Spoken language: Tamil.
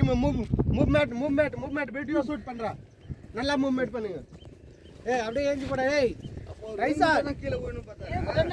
Move movement movement movement video shoot பண்றா. நல்லா மூவ்மெண்ட் பண்ணுங்க. ஏய் அப்படியே ஏஞ்சி போடா ஏய். ரைசா. கீழே போயின்னு பார்த்தா.